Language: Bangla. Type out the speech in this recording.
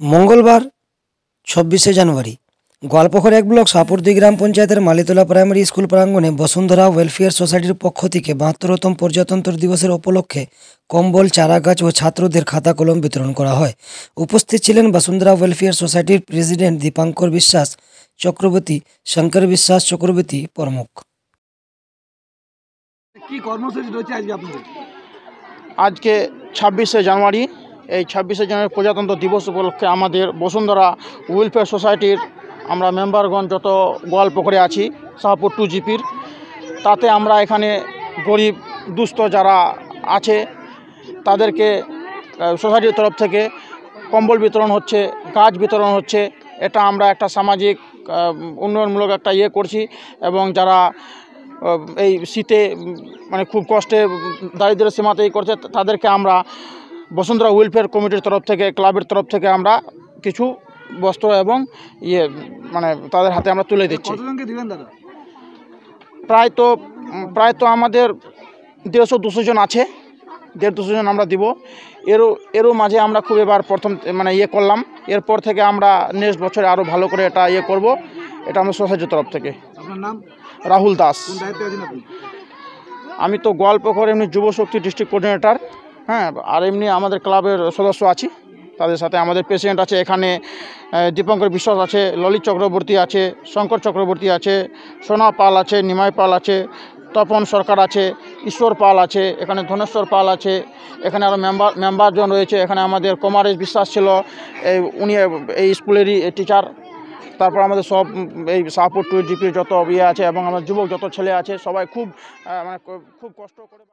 মঙ্গলবার ছাব্বিশে জানুয়ারি। গোয়ালপোখর এক ব্লক সাপুরদি গ্রাম পঞ্চায়েতের মালিতলা প্রাইমারি স্কুল প্রাঙ্গণে বসুন্ধরা ওয়েলফেয়ার সোসাইটির পক্ষ থেকে বাহাত্তরতম প্রজাতন্ত্র দিবসের উপলক্ষে কম্বল চারাগাছ ও ছাত্রদের খাতা কলম বিতরণ করা হয়। উপস্থিত ছিলেন বসুন্ধরা ওয়েলফেয়ার সোসাইটির প্রেসিডেন্ট দীপাঙ্কর বিশ্বাস চক্রবর্তী শঙ্কর বিশ্বাস চক্রবর্তী প্রমুখ। কি কর্মসূচি রয়েছে আজকে আপনাদের? আজকে ছাব্বিশে জানুয়ারি এই ছাব্বিশে জানুয়ারি প্রজাতন্ত্র দিবস উপলক্ষে আমাদের বসুন্ধরা ওয়েলফেয়ার সোসাইটির আমরা মেম্বারগণ যত গোয়ালপুকুরে আছি শাহপুর টু জিপির তাতে আমরা এখানে গরিব দুস্থ যারা আছে তাদেরকে সোসাইটির তরফ থেকে কম্বল বিতরণ হচ্ছে গাছ বিতরণ হচ্ছে এটা আমরা একটা সামাজিক উন্নয়নমূলক একটা ইয়ে করছি এবং যারা এই শীতে মানে খুব কষ্টে উম, দারিদ্র্যের সীমাতেই করছে তাদেরকে আমরা বসুন্ধরা ওয়েলফেয়ার কমিটির তরফ থেকে ক্লাবের তরফ থেকে আমরা কিছু বস্ত্র এবং ইয়ে মানে তাদের হাতে আমরা তুলে দিচ্ছি। প্রায় তো প্রায় তো আমাদের দেড়শো দুশো জন আছে। দেড় দুশো জন আমরা দিব। এরও এরও মাঝে আমরা খুব এবার প্রথম মানে ইয়ে করলাম। এরপর থেকে আমরা নেক্সট বছরে আরও ভালো করে এটা ইয়ে করব। এটা আমরা সোসাইটির তরফ থেকে। আপনার নাম? রাহুল দাস। আমি তো গোয়ালপোখর এমনি যুব শক্তি ডিস্ট্রিক্ট কোঅর্ডিনেটর হ্যাঁ আর এমনি আমাদের ক্লাবের সদস্য আছি, তাদের সাথে আমাদের প্রেসিডেন্ট আছে, এখানে দীপঙ্কর বিশ্বাস আছে, ললিত চক্রবর্তী আছে, শঙ্কর চক্রবর্তী আছে, সোনা পাল আছে, নিমাই পাল আছে, তপন সরকার আছে, ঈশ্বর পাল আছে, এখানে ধনেশ্বর পাল আছে, এখানে আরও মেম্বার মেম্বারজন রয়েছে, এখানে আমাদের কুমারেশ বিশ্বাস ছিল, এই উনি এই স্কুলেরই টিচার তারপর আমাদের সব, এই শাহপুর টু জিপির যত ইয়ে আছে এবং আমাদের যুবক যত ছেলে আছে, সবাই খুব মানে খুব কষ্ট করে